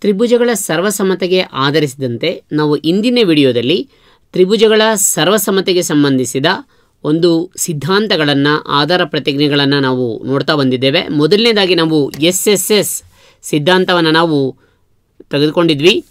ತ್ರಿಭುಜಗಳ ಸರ್ವಸಮತೆಗೆ ಆಧರಿಸಿದಂತೆ ನಾವು ಇಂದಿನ ವಿಡಿಯೋದಲ್ಲಿ ತ್ರಿಭುಜಗಳ ಸರ್ವಸಮತೆಗೆ ಸಂಬಂಧಿಸಿದ ಒಂದು ಸಿದ್ಧಾಂತಗಳನ್ನು, ಆಧಾರ ಪ್ರತಿಜ್ಞೆಗಳನ್ನು ನಾವು ನೋಡ್ತಾ ಬಂದಿದ್ದೇವೆ. ಮೊದಲನೇದಾಗಿ ನಾವು ಎಸ್ ಎಸ್ ಎಸ್ ಸಿದ್ಧಾಂತವನ್ನು ನಾವು ತೆಗೆದುಕೊಂಡಿದ್ವಿ.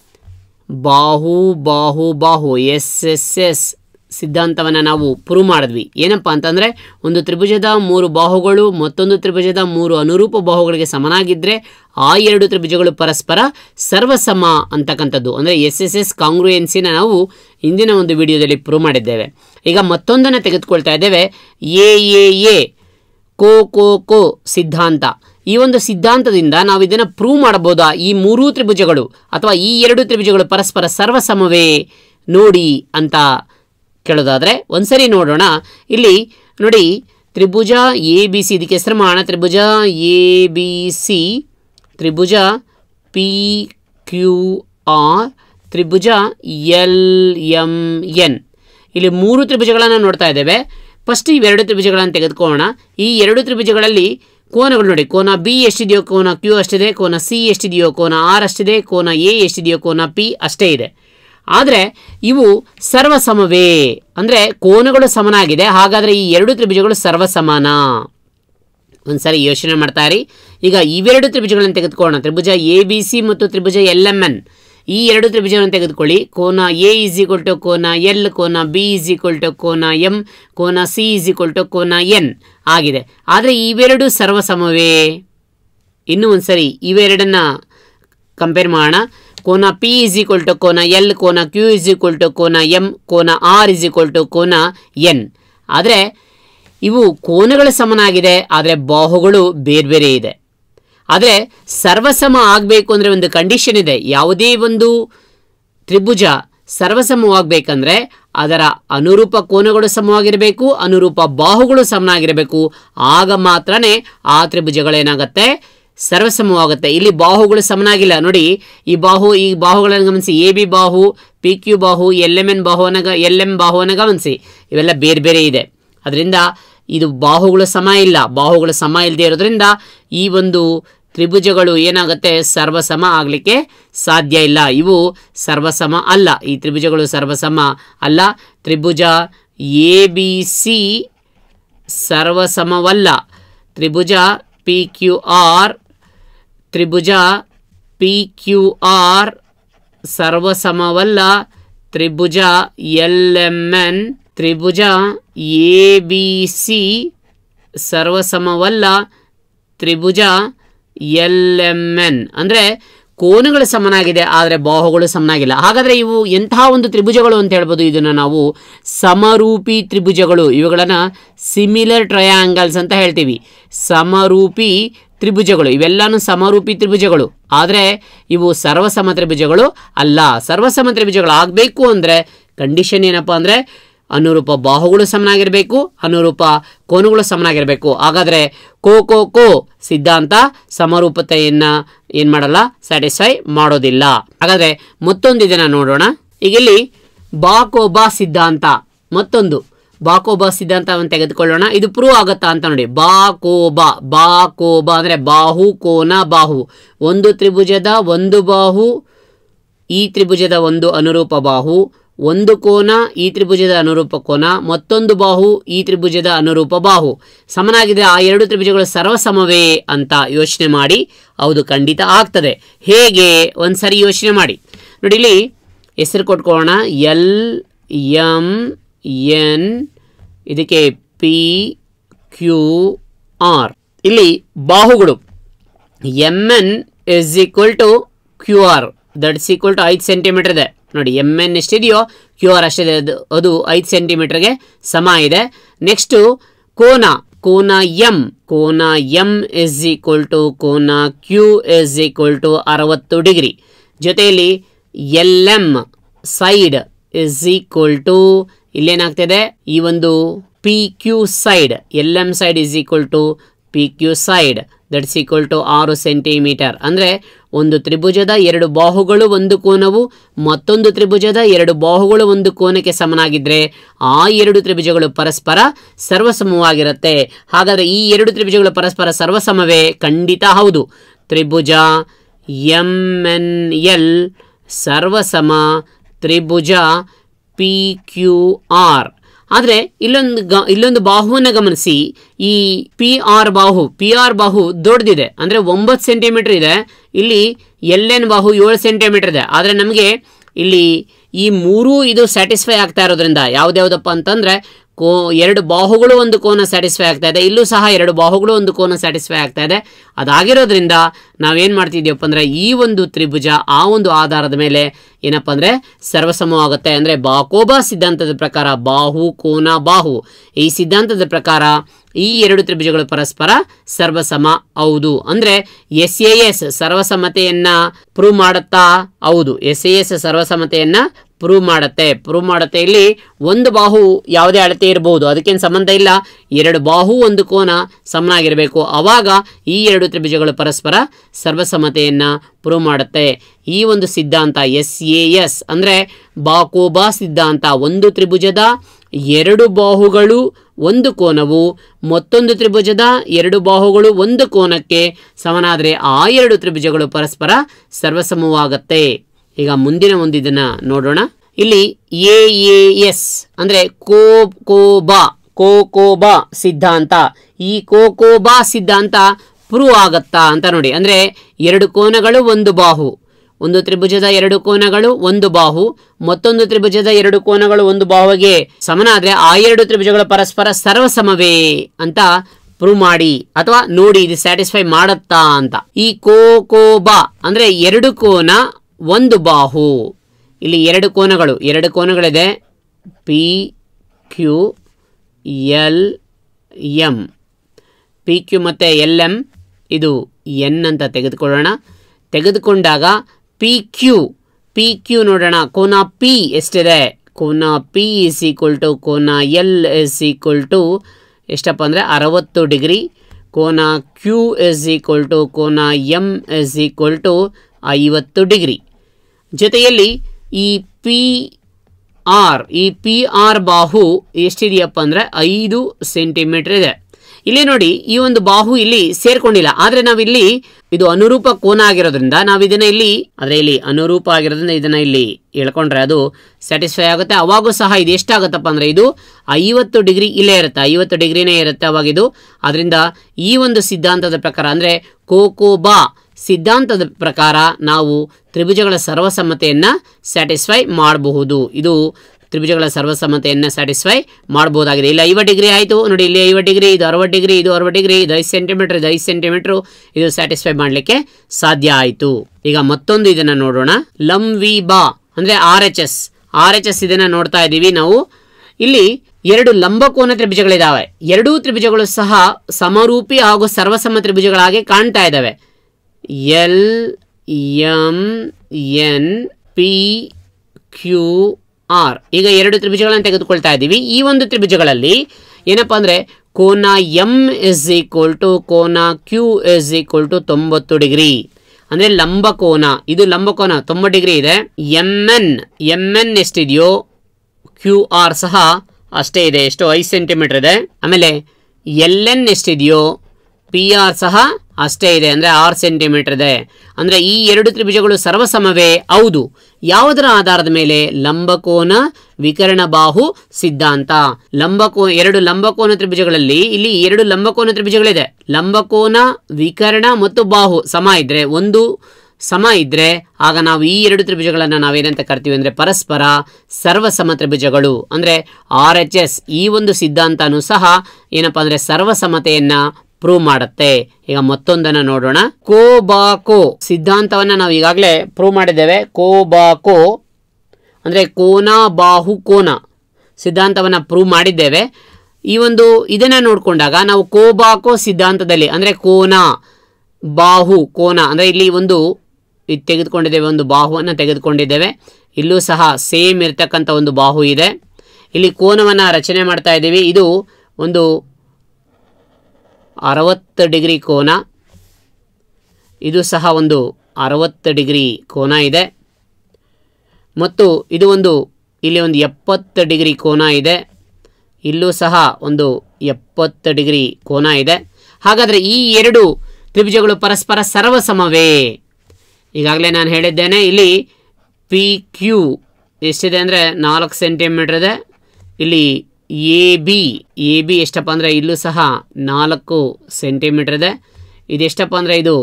ಬಾಹು ಬಾಹು ಬಾಹು, ಎಸ್ ಎಸ್ ಎಸ್ ಸಿದ್ಧಾಂತವನ್ನು ನಾವು ಪ್ರೂವ್ ಮಾಡಿದ್ವಿ. ಏನಪ್ಪ ಅಂತಂದರೆ, ಒಂದು ತ್ರಿಭುಜದ ಮೂರು ಬಾಹುಗಳು ಮತ್ತೊಂದು ತ್ರಿಭುಜದ ಮೂರು ಅನುರೂಪ ಬಾಹುಗಳಿಗೆ ಸಮನಾಗಿದ್ದರೆ ಆ ಎರಡು ತ್ರಿಭುಜಗಳು ಪರಸ್ಪರ ಸರ್ವಸಮ ಅಂತಕ್ಕಂಥದ್ದು. ಅಂದರೆ ಎಸ್ ಎಸ್ ಎಸ್ ಕಾಂಗ್ರುಯೆನ್ಸಿನ ನಾವು ಇಂದಿನ ಒಂದು ವಿಡಿಯೋದಲ್ಲಿ ಪ್ರೂವ್ ಮಾಡಿದ್ದೇವೆ. ಈಗ ಮತ್ತೊಂದನ್ನು ತೆಗೆದುಕೊಳ್ತಾ ಇದ್ದೇವೆ. ಎ ಎ ಎ, ಕೋ ಕೋ ಕೋ ಸಿದ್ಧಾಂತ. ಈ ಒಂದು ಸಿದ್ಧಾಂತದಿಂದ ನಾವು ಇದನ್ನು ಪ್ರೂವ್ ಮಾಡಬಹುದಾ? ಈ ಮೂರೂ ತ್ರಿಭುಜಗಳು ಅಥವಾ ಈ ಎರಡು ತ್ರಿಭುಜಗಳು ಪರಸ್ಪರ ಸರ್ವಸಮವೇ? ನೋಡಿ ಅಂತ ಕೇಳೋದಾದರೆ ಒಂದ್ಸರಿ ನೋಡೋಣ. ಇಲ್ಲಿ ನೋಡಿ, ತ್ರಿಭುಜ ಎ ಬಿ ಸಿ, ಇದಕ್ಕೆ ಹೆಸರು ಮಾಡೋಣ. ತ್ರಿಭುಜ ಎ ಬಿ ಸಿ, ತ್ರಿಭುಜ ಪಿ ಕ್ಯೂ ಆರ್, ತ್ರಿಭುಜ ಎಲ್ ಎಂ ಎನ್. ಇಲ್ಲಿ ಮೂರು ತ್ರಿಭುಜಗಳನ್ನು ನೋಡ್ತಾ ಇದ್ದೇವೆ. ಫಸ್ಟ್ ಇವೆರಡು ತ್ರಿಭುಜಗಳನ್ನು ತೆಗೆದುಕೊಳ್ಳೋಣ. ಈ ಎರಡು ತ್ರಿಭುಜಗಳಲ್ಲಿ ಕೋನಗಳು ನೋಡಿ, ಕೋನ ಬಿ ಎಷ್ಟಿದೆಯೋ ಕೋನ ಕ್ಯೂ ಅಷ್ಟಿದೆ, ಕೋನ ಸಿ ಎಷ್ಟಿದೆಯೋ ಕೋನ ಆರ್ ಅಷ್ಟಿದೆ, ಕೋನ ಎ ಎಷ್ಟಿದೆಯೋ ಕೋನ ಪಿ ಅಷ್ಟೇ ಇದೆ. ಆದರೆ ಇವು ಸರ್ವಸಮವೇ. ಅಂದರೆ ಕೋನಗಳು ಸಮನಾಗಿದೆ, ಹಾಗಾದರೆ ಈ ಎರಡು ತ್ರಿಭುಜಗಳು ಸರ್ವಸಮಾನ. ಒಂದ್ಸರಿ ಯೋಚನೆ ಮಾಡ್ತಾ ಇರಿ. ಈಗ ಇವೆರಡು ತ್ರಿಭುಜಗಳನ್ನು ತೆಗೆದುಕೊಳ್ಳೋಣ. ತ್ರಿಭುಜ ಎ ಬಿ ಸಿ ಮತ್ತು ತ್ರಿಭುಜ ಎಲ್ ಎಂ ಎನ್ ಈ ಎರಡು ತ್ರಿಭುಜವನ್ನು ತೆಗೆದುಕೊಳ್ಳಿ. ಕೋನ ಎ ಇಸ್ ಈಕ್ವಲ್ ಟು ಕೋನ ಎಲ್ ಕೋನ ಬಿ ಇಸ್ ಈಕ್ವಲ್ ಟು ಕೋನ ಎಂ ಕೋನ ಸಿ ಇಸ್ ಈಕ್ವಲ್ ಟು ಕೋನ ಎನ್ ಆಗಿದೆ. ಆದರೆ ಇವೆರಡು ಸರ್ವಸಮವೇ. ಇನ್ನೂ ಒಂದ್ಸರಿ ಇವೆರಡನ್ನು ಕಂಪೇರ್ ಮಾಡೋಣ. ಕೋನ ಪಿ ಇಸ್ ಈಕ್ವಲ್ ಟು ಕೋನ ಎಲ್ ಕೋನ ಕ್ಯೂ ಇಸ್ ಈಕ್ವಲ್ ಟು ಕೋನ ಎಂ ಕೋನ ಆರ್ ಇಸ್ ಈಕ್ವಲ್ ಟು ಕೋನ ಎನ್ ಆದರೆ ಇವು ಕೋನಗಳು ಸಮನಾಗಿದೆ, ಆದರೆ ಬಾಹುಗಳು ಬೇರೆ ಬೇರೆ ಇದೆ. ಆದರೆ ಸರ್ವಸಮ ಆಗಬೇಕು ಅಂದರೆ ಒಂದು ಕಂಡೀಷನ್ ಇದೆ. ಯಾವುದೇ ಒಂದು ತ್ರಿಭುಜ ಸರ್ವಸಮವಾಗಬೇಕಂದ್ರೆ ಅದರ ಅನುರೂಪ ಕೋನಗಳು ಸಮವಾಗಿರಬೇಕು, ಅನುರೂಪ ಬಾಹುಗಳು ಸಮನಾಗಿರಬೇಕು. ಆಗ ಮಾತ್ರನೇ ಆ ತ್ರಿಭುಜಗಳೇನಾಗತ್ತೆ? ಸರ್ವಸಮವಾಗುತ್ತೆ. ಇಲ್ಲಿ ಬಾಹುಗಳು ಸಮನಾಗಿಲ್ಲ. ನೋಡಿ, ಈ ಬಾಹು, ಈ ಬಾಹುಗಳನ್ನು ಗಮನಿಸಿ. ಎ ಬಿ ಬಾಹು, ಪಿ ಕ್ಯೂ ಬಾಹು, ಎಲ್ ಎಂ ಎನ್ ಬಾಹುವನ್ನ ಎಲ್ ಎಂ ಬಾಹುವನ್ನು ಗಮನಿಸಿ. ಇವೆಲ್ಲ ಬೇರೆ ಬೇರೆ ಇದೆ. ಅದರಿಂದ ಇದು ಬಾಹುಗಳು ಸಮ ಇಲ್ಲ. ಬಾಹುಗಳು ಸಮ ಇಲ್ಲದೆ ಇರೋದ್ರಿಂದ ಈ ಒಂದು ತ್ರಿಭುಜಗಳು ಏನಾಗುತ್ತೆ? ಸರ್ವಸಮ ಆಗಲಿಕ್ಕೆ ಸಾಧ್ಯ ಇಲ್ಲ. ಇವು ಸರ್ವಸಮ ಅಲ್ಲ. ಈ ತ್ರಿಭುಜಗಳು ಸರ್ವಸಮ ಅಲ್ಲ. ತ್ರಿಭುಜ ಎ ಬಿ ಸಿ ಸರ್ವಸಮವಲ್ಲ. ತ್ರಿಭುಜ ಪಿ ಕ್ಯೂ ಆರ್ ತ್ರಿಭುಜ ಪಿ ಕ್ಯೂ ಆರ್ ಸರ್ವಸಮವಲ್ಲ, ತ್ರಿಭುಜ ಎಲ್ ಎಂ ಎನ್ ತ್ರಿಭುಜ ಎ ಬಿ ಸಿ ಸರ್ವಸಮವಲ್ಲ, ತ್ರಿಭುಜ ಎಲ್ ಎಂ ಎನ್ ಅಂದರೆ ಕೋನಗಳು ಸಮನಾಗಿದೆ, ಆದರೆ ಬಾಹುಗಳು ಸಮನಾಗಿಲ್ಲ. ಹಾಗಾದರೆ ಇವು ಎಂತಹ ಒಂದು ತ್ರಿಭುಜಗಳು ಅಂತ ಹೇಳ್ಬೋದು? ಇದನ್ನು ನಾವು ಸಮರೂಪಿ ತ್ರಿಭುಜಗಳು. ಇವುಗಳನ್ನು ಸಿಮಿಲರ್ ಟ್ರಯಾಂಗಲ್ಸ್ ಅಂತ ಹೇಳ್ತೀವಿ. ಸಮರೂಪಿ ತ್ರಿಭುಜಗಳು, ಇವೆಲ್ಲಾನು ಸಮರೂಪಿ ತ್ರಿಭುಜಗಳು. ಆದರೆ ಇವು ಸರ್ವಸಮ ತ್ರಿಭುಜಗಳು ಅಲ್ಲ. ಸರ್ವಸಮ ತ್ರಿಭುಜಗಳು ಆಗಬೇಕು ಅಂದರೆ ಕಂಡೀಷನ್ ಏನಪ್ಪ ಅಂದರೆ ಅನುರೂಪ ಬಾಹುಗಳು ಸಮನಾಗಿರಬೇಕು, ಅನುರೂಪ ಕೋನುಗಳು ಸಮನಾಗಿರಬೇಕು. ಹಾಗಾದರೆ ಕೋ ಕೋ ಕೋ ಸಿದ್ಧಾಂತ ಸಮರೂಪತೆಯನ್ನು ಏನು ಮಾಡಲ್ಲ ಸ್ಯಾಟಿಸ್ಫೈ ಮಾಡೋದಿಲ್ಲ. ಹಾಗಾದರೆ ಮತ್ತೊಂದು ಇದನ್ನು ನೋಡೋಣ. ಈಗ ಇಲ್ಲಿ ಬಾ ಸಿದ್ಧಾಂತ. ಮತ್ತೊಂದು. ಬಾಕೋಬಾ ಸಿದ್ಧಾಂತವನ್ನು ತೆಗೆದುಕೊಳ್ಳೋಣ. ಇದು ಪ್ರೂವ್ ಆಗುತ್ತಾ ಅಂತ ನೋಡಿ. ಬಾಕೋಬಾ ಬಾಕೋಬಾ ಅಂದರೆ ಬಾಹು, ಕೋನ, ಬಾಹು. ಒಂದು ತ್ರಿಭುಜದ ಒಂದು ಬಾಹು, ಈ ತ್ರಿಭುಜದ ಒಂದು ಅನುರೂಪ ಬಾಹು. ಒಂದು ಕೋನ, ಈ ತ್ರಿಭುಜದ ಅನುರೂಪ ಕೋನ. ಮತ್ತೊಂದು ಬಾಹು, ಈ ತ್ರಿಭುಜದ ಅನುರೂಪ ಬಾಹು. ಸಮನಾಗಿದೆ ಆ ಎರಡು ತ್ರಿಭುಜಗಳು ಸರ್ವಸಮವೇ ಅಂತ ಯೋಚನೆ ಮಾಡಿ, ಹೌದು ಖಂಡಿತ ಆಗ್ತದೆ. ಹೇಗೆ? ಒಂದ್ಸರಿ ಯೋಚನೆ ಮಾಡಿ. ನೋಡಿ ಇಲ್ಲಿ ಹೆಸರು ಕೊಟ್ಕೊಳ್ಳೋಣ. ಎಲ್, ಎಂ ಎನ್, ಇದಕ್ಕೆ ಪಿ ಕ್ಯೂ ಆರ್ ಇಲ್ಲಿ ಬಾಹುಗಳು. M N is equal to Q R that's equal to ಐದು ಸೆಂಟಿಮೀಟರ್ ಇದೆ. ನೋಡಿ ಎಂ ಎನ್ ಎಷ್ಟಿದೆಯೋ ಕ್ಯೂ ಆರ್ ಅಷ್ಟಿದೆ ಅದು ಅದು ಐದು ಸೆಂಟಿಮೀಟರ್ಗೆ ಸಮ ಇದೆ. ನೆಕ್ಸ್ಟು ಕೋನ. ಕೋನ ಎಂ ಕೋನ ಎಂ ಇಸ್ ಈಕ್ವಲ್ ಟು ಕೋನ ಕ್ಯೂ ಇಸ್ ಈಕ್ವಲ್ ಟು ಅರವತ್ತು ಡಿಗ್ರಿ. ಜೊತೆಯಲ್ಲಿ L M side is equal to ಇಲ್ಲೇನಾಗ್ತಿದೆ? ಈ ಒಂದು P Q side L M side is equal to P Q side that's equal to ಆರು centimetre ಅಂದರೆ ಒಂದು ತ್ರಿಭುಜದ ಎರಡು ಬಾಹುಗಳು ಒಂದು ಕೋನವು, ಮತ್ತೊಂದು ತ್ರಿಭುಜದ ಎರಡು ಬಾಹುಗಳು ಒಂದು ಕೋನಕ್ಕೆ ಸಮನಾಗಿದ್ದರೆ ಆ ಎರಡು ತ್ರಿಭುಜಗಳು ಪರಸ್ಪರ ಸರ್ವಸಮವಾಗಿರುತ್ತೆ. ಹಾಗಾದರೆ ಈ ಎರಡು ತ್ರಿಭುಜಗಳು ಪರಸ್ಪರ ಸರ್ವಸಮವೇ? ಖಂಡಿತ ಹೌದು. ತ್ರಿಭುಜ ಎಂ ಎನ್ ಎಲ್ ಸರ್ವಸಮ, ತ್ರಿಭುಜ ಪಿ ಕ್ಯೂ ಆರ್ ಆದರೆ ಇಲ್ಲೊಂದು ಗ, ಇಲ್ಲೊಂದು ಬಾಹುವನ್ನು ಗಮನಿಸಿ, ಈ ಪಿ ಆರ್ ಬಾಹು ಪಿ ಆರ್ ಬಾಹು ದೊಡ್ಡದಿದೆ. ಅಂದರೆ ಒಂಬತ್ತು ಸೆಂಟಿಮೀಟರ್ ಇದೆ. ಇಲ್ಲಿ ಎಲ್ ಎನ್ ಬಾಹು ಏಳು ಸೆಂಟಿಮೀಟರ್ ಇದೆ. ಆದರೆ ನಮಗೆ ಇಲ್ಲಿ ಈ ಮೂರೂ ಇದು ಸ್ಯಾಟಿಸ್ಫೈ ಆಗ್ತಾ ಇರೋದ್ರಿಂದ, ಯಾವ್ದ್ಯಾವ್ದಪ್ಪ ಅಂತಂದರೆ ಕೋ, ಎರಡು ಬಾಹುಗಳು ಒಂದು ಕೋನ ಸ್ಯಾಟಿಸ್ಫೈ ಆಗ್ತಾ ಇದೆ. ಇಲ್ಲೂ ಸಹ ಎರಡು ಬಾಹುಗಳು ಒಂದು ಕೋನ ಸ್ಯಾಟಿಸ್ಫೈ ಆಗ್ತಾ ಇದೆ. ಅದಾಗಿರೋದ್ರಿಂದ ನಾವೇನು ಮಾಡ್ತಿದ್ದೀವಪ್ಪ ಅಂದರೆ, ಈ ಒಂದು ತ್ರಿಭುಜ, ಆ ಒಂದು ಆಧಾರದ ಮೇಲೆ ಏನಪ್ಪ ಅಂದರೆ, ಸರ್ವಸಮವಾಗುತ್ತೆ. ಅಂದರೆ ಬಾಕೋಬಾ ಸಿದ್ಧಾಂತದ ಪ್ರಕಾರ ಬಾಹು, ಕೋನ, ಬಾಹು. ಈ ಸಿದ್ಧಾಂತದ ಪ್ರಕಾರ ಈ ಎರಡು ತ್ರಿಭುಜಗಳು ಪರಸ್ಪರ ಸರ್ವಸಮ, ಹೌದು. ಅಂದರೆ ಎಸ್ ಎ ಎಸ್ ಸರ್ವಸಮ್ಮತೆಯನ್ನು ಪ್ರೂವ್ ಮಾಡುತ್ತಾ, ಹೌದು. ಎಸ್ ಎ ಎಸ್ ಸರ್ವಸಮತೆಯನ್ನ ಪ್ರೂವ್ ಮಾಡುತ್ತೆ. ಪ್ರೂವ್ ಮಾಡುತ್ತೆ. ಇಲ್ಲಿ ಒಂದು ಬಾಹು ಯಾವುದೇ ಅಳತೆ ಇರಬಹುದು ಅದಕ್ಕೇನು ಸಂಬಂಧ ಇಲ್ಲ. ಎರಡು ಬಾಹು, ಒಂದು ಕೋನ ಸಮನಾಗಿರಬೇಕು. ಆವಾಗ ಈ ಎರಡು ತ್ರಿಭುಜಗಳು ಪರಸ್ಪರ ಸರ್ವಸಮತೆಯನ್ನು ಪ್ರೂವ್ ಮಾಡುತ್ತೆ. ಈ ಒಂದು ಸಿದ್ಧಾಂತ ಎಸ್ ಎ ಎಸ್ ಅಂದರೆ ಬಾಕೋಬಾ ಸಿದ್ಧಾಂತ. ಒಂದು ತ್ರಿಭುಜದ ಎರಡು ಬಾಹುಗಳು, ಒಂದು ಕೋನವು ಮತ್ತೊಂದು ತ್ರಿಭುಜದ ಎರಡು ಬಾಹುಗಳು, ಒಂದು ಕೋನಕ್ಕೆ ಸಮನಾದರೆ ಆ ಎರಡು ತ್ರಿಭುಜಗಳು ಪರಸ್ಪರ ಸರ್ವಸಮವಾಗತ್ತೆ ಈಗ ಮುಂದಿನ ಒಂದು ಇದನ್ನ ನೋಡೋಣ. ಇಲ್ಲಿ ಎ ಎ ಎಸ್ ಅಂದರೆ ಕೋ ಕೋಬಾ ಕೋಕೋಬಾ ಸಿದ್ಧಾಂತ ಈ ಕೋಕೋಬಾ ಸಿದ್ಧಾಂತ ಪ್ರೂವ್ ಆಗತ್ತಾ ಅಂತ ನೋಡಿ. ಅಂದರೆ ಎರಡು ಕೋನಗಳು, ಒಂದು ಬಾಹು. ಒಂದು ತ್ರಿಭುಜದ ಎರಡು ಕೋನಗಳು, ಒಂದು ಬಾಹು. ಮತ್ತೊಂದು ತ್ರಿಭುಜದ ಎರಡು ಕೋನಗಳು, ಒಂದು ಬಾಹುವಿಗೆ ಸಮನಾದ್ರೆ ಆ ಎರಡು ತ್ರಿಭುಜಗಳು ಪರಸ್ಪರ ಸರ್ವಸಮವೇ ಅಂತ ಪ್ರೂವ್ ಮಾಡಿ ಅಥವಾ ನೋಡಿ ಇದು ಸ್ಯಾಟಿಸ್ಫೈ ಮಾಡತ್ತಾ ಅಂತ. ಈ ಕೋಕೋಬಾ ಅಂದ್ರೆ ಎರಡು ಕೋನ ಒಂದು ಬಾಹು. ಇಲ್ಲಿ ಎರಡು ಕೋನಗಳು. ಎರಡು ಕೋನಗಳಿದೆ. P Q L M P Q ಮತ್ತು ಎಲ್ ಎಂ ಇದು ಎನ್ ಅಂತ ತೆಗೆದುಕೊಳ್ಳೋಣ. ತೆಗೆದುಕೊಂಡಾಗ ಪಿ ಕ್ಯೂ ಪಿ ಕ್ಯೂ ನೋಡೋಣ. ಕೋನ ಪಿ ಎಷ್ಟಿದೆ? ಕೋನ ಪಿ ಇಸ್ ಈಕ್ವಲ್ ಟು ಕೋನ ಎಲ್ ಇಸ್ ಈಕ್ವಲ್ ಟು ಎಷ್ಟಪ್ಪ ಅಂದರೆ ಅರವತ್ತು ಡಿಗ್ರಿ. ಕೋನ ಕ್ಯೂ ಇಸ್ ಈಕ್ವಲ್ ಟು ಕೋನ ಎಂ ಇಸ್ ಈಕ್ವಲ್ ಟು ಐವತ್ತು ಡಿಗ್ರಿ. ಜೊತೆಯಲ್ಲಿ ಈ ಪಿ ಆರ್, ಈ ಪಿ ಆರ್ ಬಾಹು ಎಷ್ಟಿದೆಯಪ್ಪ ಅಂದರೆ ಐದು ಸೆಂಟಿಮೀಟರ್ ಇದೆ. ಇಲ್ಲಿ ನೋಡಿ, ಈ ಒಂದು ಬಾಹು ಇಲ್ಲಿ ಸೇರ್ಕೊಂಡಿಲ್ಲ. ಆದರೆ ನಾವಿಲ್ಲಿ ಇದು ಅನುರೂಪ ಕೋನ ಆಗಿರೋದ್ರಿಂದ ನಾವು ಇದನ್ನ ಇಲ್ಲಿ, ಆದರೆ ಇಲ್ಲಿ ಅನುರೂಪ ಆಗಿರೋದ್ರಿಂದ ಇದನ್ನ ಇಲ್ಲಿ ಹೇಳ್ಕೊಂಡ್ರೆ ಅದು ಸ್ಯಾಟಿಸ್ಫೈ ಆಗುತ್ತೆ. ಅವಾಗೂ ಸಹ ಇದು ಎಷ್ಟಾಗುತ್ತಪ್ಪ ಅಂದರೆ ಇದು ಐವತ್ತು ಡಿಗ್ರಿ ಇಲ್ಲೇ ಇರುತ್ತೆ. ಐವತ್ತು ಡಿಗ್ರಿನೇ ಇರುತ್ತೆ ಅವಾಗಿದು ಅದರಿಂದ ಈ ಒಂದು ಸಿದ್ಧಾಂತದ ಪ್ರಕಾರ ಅಂದರೆ ಕೋಕೋಬಾ ಸಿದ್ಧಾಂತದ ಪ್ರಕಾರ ನಾವು ತ್ರಿಭುಜಗಳ ಸರ್ವಸಮ್ಮತೆಯನ್ನು ಸ್ಯಾಟಿಸ್ಫೈ ಮಾಡಬಹುದು. ಇದು ತ್ರಿಭುಜಗಳ ಸರ್ವಸಮ್ಮತೆಯನ್ನು ಸ್ಯಾಟಿಸ್ಫೈ ಮಾಡಬಹುದಾಗಿದೆ. ಇಲ್ಲಿ ಐವತ್ತು ಡಿಗ್ರಿ ಆಯಿತು. ನೋಡಿ, ಇಲ್ಲಿ ಐವತ್ತು ಡಿಗ್ರಿ, ಇದು ಅರವತ್ತು ಡಿಗ್ರಿ, ಇದು ಅರವತ್ತು ಡಿಗ್ರಿ, ಇದು ಐದು ಸೆಂಟಿಮೀಟರ್ ಇದು ಐದು ಸೆಂಟಿಮೀಟ್ರು ಇದು ಸ್ಯಾಟಿಸ್ಫೈ ಮಾಡಲಿಕ್ಕೆ ಸಾಧ್ಯ ಆಯಿತು. ಈಗ ಮತ್ತೊಂದು ಇದನ್ನು ನೋಡೋಣ. ಲಂ ವಿ ಬಾ, ಅಂದರೆ R H S. R H S ಇದನ್ನು ನೋಡ್ತಾ ಇದ್ದೀವಿ ನಾವು. ಇಲ್ಲಿ ಎರಡು ಲಂಬಕೋನ ತ್ರಿಭುಜಗಳಿದ್ದಾವೆ ಎರಡೂ ತ್ರಿಭುಜಗಳು ಸಹ ಸಮರೂಪಿ ಹಾಗೂ ಸರ್ವಸಮ ತ್ರಿಭುಜಗಳಾಗಿ ಕಾಣ್ತಾ ಇದ್ದಾವೆ L, M, N, P, Q, R. ಈಗ ಎರಡು ತ್ರಿಭುಜಗಳನ್ನು ತೆಗೆದುಕೊಳ್ತಾ ಇದ್ದೀವಿ. ಈ ಒಂದು ತ್ರಿಭುಜಗಳಲ್ಲಿ ಏನಪ್ಪ ಅಂದರೆ ಕೋನ ಎಂ ಇಸ್ ಈಕ್ವಲ್ ಟು ಕೋನ ಕ್ಯೂ ಇಸ್ ಈಕ್ವಲ್ ಟು ತೊಂಬತ್ತು ಡಿಗ್ರಿ. ಅಂದರೆ ಲಂಬಕೋನ ಇದು ಲಂಬಕೋನ ತೊಂಬತ್ತು ಡಿಗ್ರಿ ಇದೆ. M N. ಎಂ ಎನ್ ಎಷ್ಟಿದೆಯೋ, ಕ್ಯೂ ಆರ್ ಸಹ ಅಷ್ಟೇ ಇದೆ. ಎಷ್ಟು? ಐದು ಸೆಂಟಿಮೀಟರ್ ಇದೆ. ಆಮೇಲೆ ಎಲ್ ಎನ್ ಎಷ್ಟಿದೆಯೋ, ಪಿ ಆರ್ ಸಹ ಅಷ್ಟೇ ಇದೆ ಅಂದರೆ ಆರು ಸೆಂಟಿಮೀಟರ್ ಇದೆ. ಅಂದರೆ ಈ ಎರಡು ತ್ರಿಭುಜಗಳು ಸರ್ವಸಮವೇ? ಹೌದು. ಯಾವುದರ ಆಧಾರದ ಮೇಲೆ? ಲಂಬಕೋನ ವಿಕರಣ ಬಾಹು ಸಿದ್ಧಾಂತ. ಲಂಬಕೋ, ಎರಡು ಲಂಬಕೋನ ತ್ರಿಭುಜಗಳಲ್ಲಿ ಇಲ್ಲಿ ಎರಡು ಲಂಬಕೋನ ತ್ರಿಭುಜಗಳಿದೆ. ಲಂಬಕೋನ, ವಿಕರಣ ಮತ್ತು ಬಾಹು ಸಮ ಇದ್ರೆ, ಒಂದು ಸಮ ಇದ್ರೆ ಆಗ ನಾವು ಈ ಎರಡು ತ್ರಿಭುಜಗಳನ್ನು ನಾವೇನಂತ ಕರಿತೀವಿ ಅಂದರೆ ಪರಸ್ಪರ ಸರ್ವಸಮ ತ್ರಿಭುಜಗಳು. ಅಂದರೆ ಆರ್ ಎಚ್ ಎಸ್ ಈ ಒಂದು ಸಿದ್ಧಾಂತನೂ ಸಹ ಏನಪ್ಪ ಅಂದರೆ ಸರ್ವಸಮತೆಯನ್ನ ಪ್ರೂವ್ ಮಾಡುತ್ತೆ. ಈಗ ಮತ್ತೊಂದನ್ನು ನೋಡೋಣ. ಕೋಬಾಕೋ ಸಿದ್ಧಾಂತವನ್ನ ನಾವು ಈಗಾಗಲೇ ಪ್ರೂವ್ ಮಾಡಿದ್ದೇವೆ. ಕೋಬಾಕೋ ಅಂದರೆ ಕೋನ ಬಾಹು ಕೋನ. ಸಿದ್ಧಾಂತವನ್ನು ಪ್ರೂವ್ ಮಾಡಿದ್ದೇವೆ. ಈ ಒಂದು ಇದನ್ನು ನೋಡಿಕೊಂಡಾಗ ನಾವು ಕೋಬಾಕೋ ಸಿದ್ಧಾಂತದಲ್ಲಿ, ಅಂದರೆ ಕೋನ, ಬಾಹು, ಕೋನ, ಅಂದರೆ ಇಲ್ಲಿ ಒಂದು ಇದು ತೆಗೆದುಕೊಂಡಿದ್ದೇವೆ, ಒಂದು ಬಾಹುವನ್ನು ತೆಗೆದುಕೊಂಡಿದ್ದೇವೆ. ಇಲ್ಲೂ ಸಹ ಸೇಮ್ ಇರತಕ್ಕಂಥ ಒಂದು ಬಾಹು ಇದೆ. ಇಲ್ಲಿ ಕೋನವನ್ನು ರಚನೆ ಮಾಡ್ತಾ ಇದ್ದೀವಿ. ಇದು ಒಂದು ಅರವತ್ತು ಡಿಗ್ರಿ ಕೋನ. ಇದು ಸಹ ಒಂದು ಅರವತ್ತು ಡಿಗ್ರಿ ಕೋನ ಇದೆ. ಮತ್ತು ಇದು ಒಂದು, ಇಲ್ಲಿ ಒಂದು ಎಪ್ಪತ್ತು ಡಿಗ್ರಿ ಕೋನ ಇದೆ. ಇಲ್ಲೂ ಸಹ ಒಂದು ಎಪ್ಪತ್ತು ಡಿಗ್ರಿ ಕೋನ ಇದೆ. ಹಾಗಾದರೆ ಈ ಎರಡು ತ್ರಿಭುಜಗಳು ಪರಸ್ಪರ ಸರ್ವಸಮವೇ. ಈಗಾಗಲೇ ನಾನು ಹೇಳಿದ್ದೇನೆ, ಇಲ್ಲಿ ಪಿ ಕ್ಯೂ ಎಷ್ಟಿದೆ ಅಂದರೆ ನಾಲ್ಕು ಸೆಂಟಿಮೀಟ್ರ್ ಇದೆ. ಇಲ್ಲಿ ಎ ಬಿ ಎ ಬಿ ಎಷ್ಟಪ್ಪ ಅಂದರೆ ಇಲ್ಲೂ ಸಹ ನಾಲ್ಕು ಸೆಂಟಿಮೀಟ್ರ್ ಇದೆ. ಇದೆಷ್ಟಪ್ಪ ಅಂದರೆ ಇದು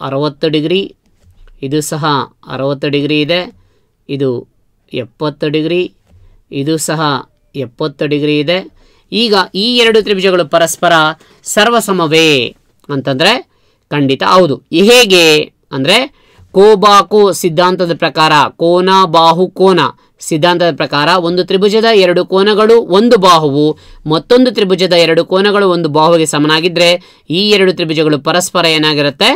ಅರವತ್ತು ಡಿಗ್ರಿ, ಇದು ಸಹ ಅರವತ್ತು ಡಿಗ್ರಿ ಇದೆ. ಇದು ಎಪ್ಪತ್ತು ಡಿಗ್ರಿ, ಇದು ಸಹ ಎಪ್ಪತ್ತು ಡಿಗ್ರಿ ಇದೆ. ಈಗ ಈ ಎರಡು ತ್ರಿಭುಜಗಳು ಪರಸ್ಪರ ಸರ್ವಸಮವೇ ಅಂತಂದರೆ ಖಂಡಿತ ಹೌದು. ಹೇಗೆ ಅಂದರೆ ಕೋಬಾಕೋ ಸಿದ್ಧಾಂತದ ಪ್ರಕಾರ, ಕೋನ, ಬಾಹು, ಕೋನ. ಸಿದ್ಧಾಂತದ ಪ್ರಕಾರ, ಒಂದು ತ್ರಿಭುಜದ ಎರಡು ಕೋನಗಳು ಒಂದು ಬಾಹುವು. ಮತ್ತೊಂದು ತ್ರಿಭುಜದ ಎರಡು ಕೋನಗಳು ಒಂದು ಬಾಹುವಿಗೆ ಸಮನಾಗಿದ್ದರೆ ಈ ಎರಡು ತ್ರಿಭುಜಗಳು ಪರಸ್ಪರ ಏನಾಗಿರುತ್ತೆ?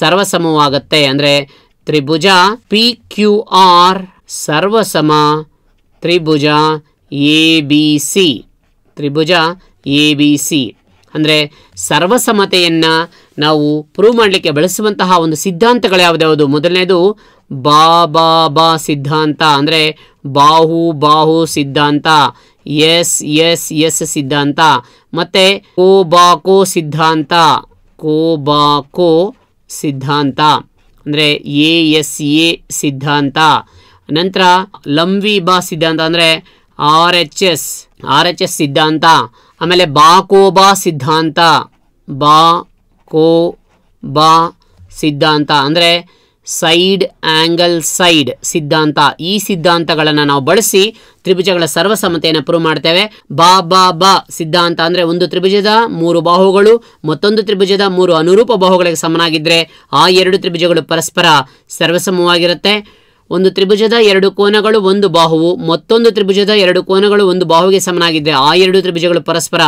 ಸರ್ವಸಮವಾಗುತ್ತೆ. ಅಂದರೆ ತ್ರಿಭುಜ ಪಿ ಕ್ಯೂ ಆರ್ ಸರ್ವಸಮ ತ್ರಿಭುಜ ಎ ಬಿ ಸಿ ತ್ರಿಭುಜ ಎ ಬಿ ಸಿ ಅಂದರೆ ಸರ್ವಸಮತೆಯನ್ನು ನಾವು ಪ್ರೂವ್ ಮಾಡಲಿಕ್ಕೆ ಬಳಸುವಂತಹ ಒಂದು ಸಿದ್ಧಾಂತಗಳು ಯಾವುದ್ಯಾವುದು? ಮೊದಲನೇದು, ಬಾ ಬಾ ಬಾ ಸಿದ್ಧಾಂತ ಅಂದರೆ ಬಾಹು ಬಾಹು ಸಿದ್ಧಾಂತ, ಎಸ್ ಎಸ್ ಎಸ್ ಸಿದ್ಧಾಂತ. ಮತ್ತು ಕೋ ಸಿದ್ಧಾಂತ, ಕೋ ಬಾಕೊ ಸಿದ್ಧಾಂತ ಅಂದರೆ ಎ, ಎಸ್, ಎ ಸಿದ್ಧಾಂತ. ನಂತರ ಲಂವಿ ಬಾ ಸಿದ್ಧಾಂತ ಅಂದರೆ R, H, S, R, H, S ಸಿದ್ಧಾಂತ. ಆಮೇಲೆ ಬಾಕೋಬಾ ಸಿದ್ಧಾಂತ, ಬಾ ಕೋ ಬಾ ಸಿದ್ಧಾಂತ. ಅಂದರೆ ಸೈಡ್ ಆ್ಯಂಗಲ್ ಸೈಡ್ ಸಿದ್ಧಾಂತ. ಈ ಸಿದ್ಧಾಂತಗಳನ್ನು ನಾವು ಬಳಸಿ ತ್ರಿಭುಜಗಳ ಸರ್ವಸಮತೆಯನ್ನು ಪ್ರೂವ್ ಮಾಡ್ತೇವೆ. ಬಾ ಬಾ ಬಾ ಸಿದ್ಧಾಂತ ಅಂದರೆ ಒಂದು ತ್ರಿಭುಜದ ಮೂರು ಬಾಹುಗಳು, ಮತ್ತೊಂದು ತ್ರಿಭುಜದ ಮೂರು ಅನುರೂಪ ಬಾಹುಗಳಿಗೆ ಸಮನಾಗಿದ್ದರೆ ಆ ಎರಡು ತ್ರಿಭುಜಗಳು ಪರಸ್ಪರ ಸರ್ವಸಮವಾಗಿರುತ್ತೆ ಒಂದು ತ್ರಿಭುಜದ ಎರಡು ಕೋನಗಳು ಒಂದು ಬಾಹುವು, ಮತ್ತೊಂದು ತ್ರಿಭುಜದ ಎರಡು ಕೋನಗಳು ಒಂದು ಬಾಹುವಿಗೆ ಸಮನಾಗಿದ್ದರೆ ಆ ಎರಡು ತ್ರಿಭುಜಗಳು ಪರಸ್ಪರ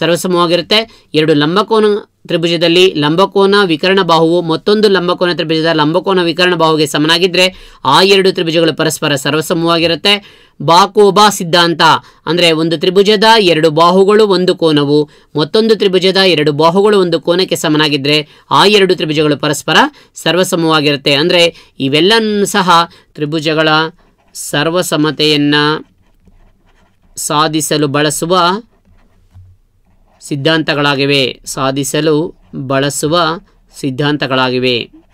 ಸರ್ವಸಮವಾಗಿರುತ್ತೆ ಎರಡು ಲಂಬಕೋನ ತ್ರಿಭುಜದಲ್ಲಿ ಲಂಬಕೋನ ವಿಕರಣ ಬಾಹುವು ಮತ್ತೊಂದು ಲಂಬಕೋನ ತ್ರಿಭುಜದ ಲಂಬಕೋನ ವಿಕರಣ ಬಾಹುಗೆ ಸಮನಾಗಿದ್ದರೆ ಆ ಎರಡು ತ್ರಿಭುಜಗಳು ಪರಸ್ಪರ ಸರ್ವಸಮವಾಗಿರುತ್ತೆ ಬಾಕೋಬಾ ಸಿದ್ಧಾಂತ ಅಂದರೆ ಒಂದು ತ್ರಿಭುಜದ ಎರಡು ಬಾಹುಗಳು ಒಂದು ಕೋನವು, ಮತ್ತೊಂದು ತ್ರಿಭುಜದ ಎರಡು ಬಾಹುಗಳು ಒಂದು ಕೋನಕ್ಕೆ ಸಮನಾಗಿದ್ದರೆ ಆ ಎರಡು ತ್ರಿಭುಜಗಳು ಪರಸ್ಪರ ಸರ್ವಸಮವಾಗಿರುತ್ತೆ ಅಂದರೆ ಇವೆಲ್ಲನೂ ಸಹ ತ್ರಿಭುಜಗಳ ಸರ್ವಸಮತೆಯನ್ನು ಸಾಧಿಸಲು ಬಳಸುವ ಸಿದ್ಧಾಂತಗಳಾಗಿವೆ. ಸಾಧಿಸಲು ಬಳಸುವ ಸಿದ್ಧಾಂತಗಳಾಗಿವೆ.